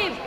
active.